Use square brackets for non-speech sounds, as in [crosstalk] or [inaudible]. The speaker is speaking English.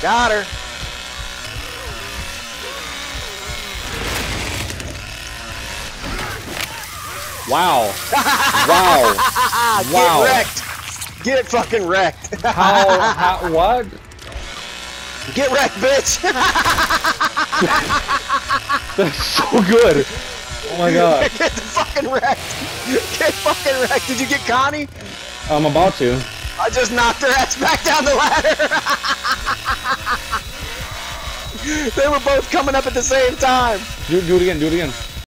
Got her. Wow. [laughs] wow. Get Wow. wrecked. Get fucking wrecked. How, how, [laughs] what? Get wrecked, bitch. [laughs] That's so good. Oh my god. Get the fucking wrecked. Get fucking wrecked. Did you get Connie? I'm about to. I just knocked her ass back down the ladder. They were both coming up at the same time. Do, do it again, do it again.